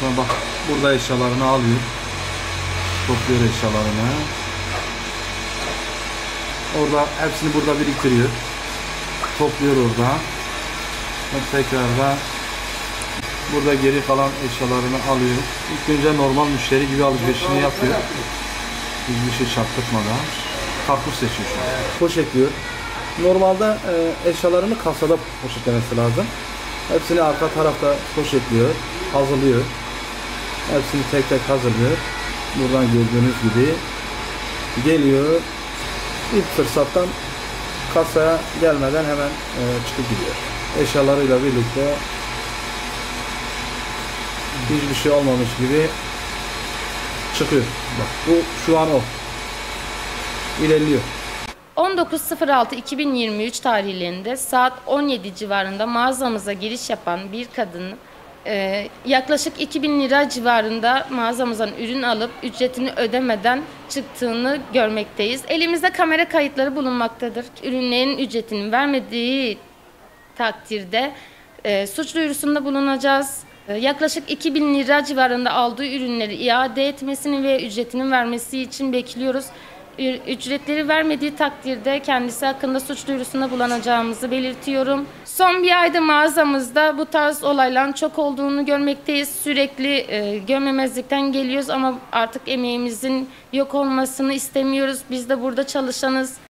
Sonra bak burada eşyalarını alıyor. Topluyor eşyalarını. Orada hepsini burada biriktiriyor. Topluyor orada. Ve tekrar da burada geri kalan eşyalarını alıyor. İlk önce normal müşteri gibi alışverişini yapıyor. Hiçbir şey çarpıtmadan. Karpuz seçiyor şu an. Poşetliyor. Normalde e, eşyalarını kasada poşetlemesi lazım. Hepsini arka tarafta poşetliyor, hazırlıyor. Hepsini tek tek hazırlıyor. Buradan gördüğünüz gibi geliyor. İlk fırsattan kasaya gelmeden hemen e, çıkıp gidiyor. Eşyalarıyla birlikte hiçbir şey olmamış gibi çıkıyor. Bak bu şu an o. İlerliyor. 19.06.2023 tarihlerinde saat 17 civarında mağazamıza giriş yapan bir kadın e, yaklaşık 2000 lira civarında mağazamızdan ürün alıp ücretini ödemeden çıktığını görmekteyiz. Elimizde kamera kayıtları bulunmaktadır. Ürünlerin ücretini vermediği takdirde e, suç duyurusunda bulunacağız. E, yaklaşık 2000 lira civarında aldığı ürünleri iade etmesini ve ücretini vermesi için bekliyoruz. Ücretleri vermediği takdirde kendisi hakkında suç duyurusunda bulunacağımızı belirtiyorum. Son bir ayda mağazamızda bu tarz olayların çok olduğunu görmekteyiz. Sürekli e, görmemezlikten geliyoruz ama artık emeğimizin yok olmasını istemiyoruz. Biz de burada çalışanız.